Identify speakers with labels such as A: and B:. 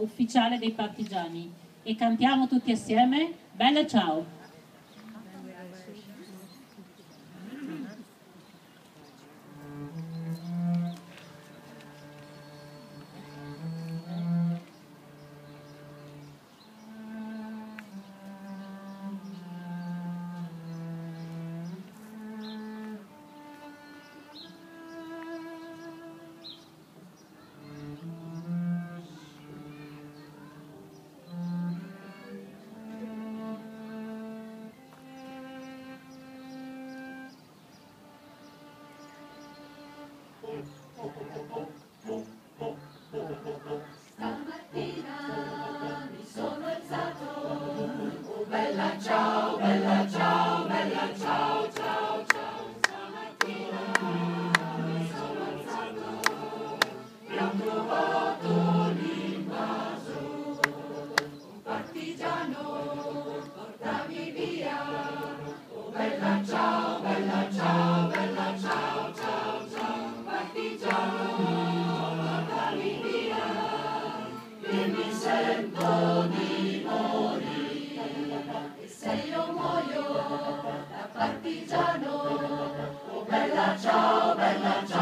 A: ufficiale dei partigiani e cantiamo tutti assieme Bella ciao!
B: Stamattina mi sono alzato, bella ciao, bella ciao, bella ciao, ciao, ciao. Stamattina mi sono alzato e ho trovato l'invaso, un partigiano, portami via, oh bella ciao, Sei io muoio da partigiano. Oh bella ciao, bella ciao.